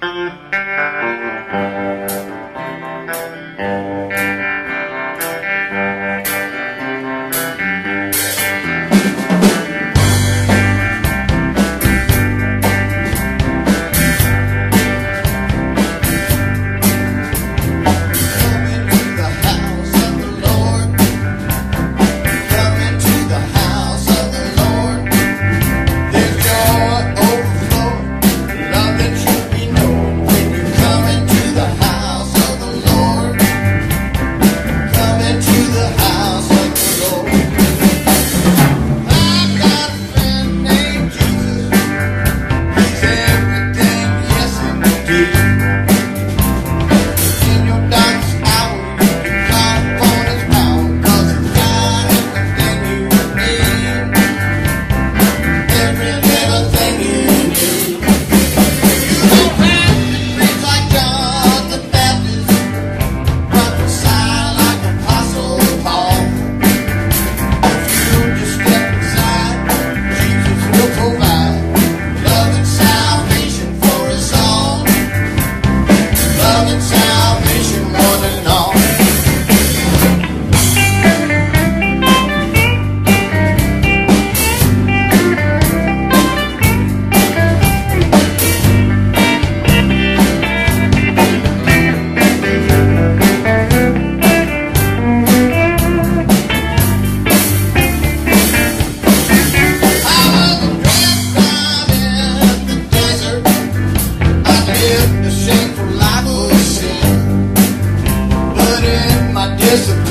Música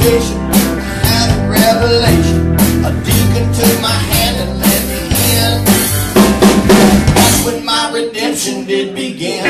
and a revelation. A deacon took my hand and led me in. That's when my redemption did begin.